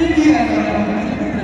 Yeah.